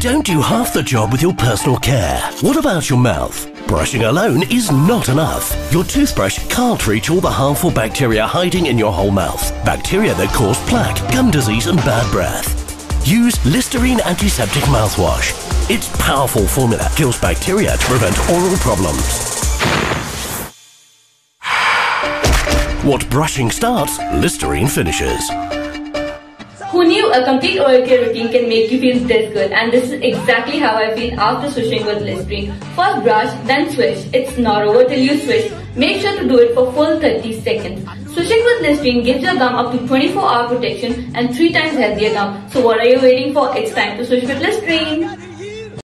Don't do half the job with your personal care. What about your mouth? Brushing alone is not enough. Your toothbrush can't reach all the harmful bacteria hiding in your whole mouth. Bacteria that cause plaque, gum disease and bad breath. Use Listerine Antiseptic Mouthwash. Its powerful formula kills bacteria to prevent oral problems. What brushing starts, Listerine finishes. Who knew a complete oral care routine can make you feel this good? And this is exactly how I feel after swishing with Listerine. First brush, then swish. It's not over till you swish. Make sure to do it for full 30 seconds. Swishing with Listerine gives your gum up to 24 hour protection and 3 times healthier gum. So what are you waiting for? It's time to swish with Listerine.